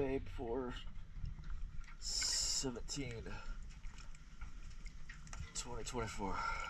babe for 17 2024.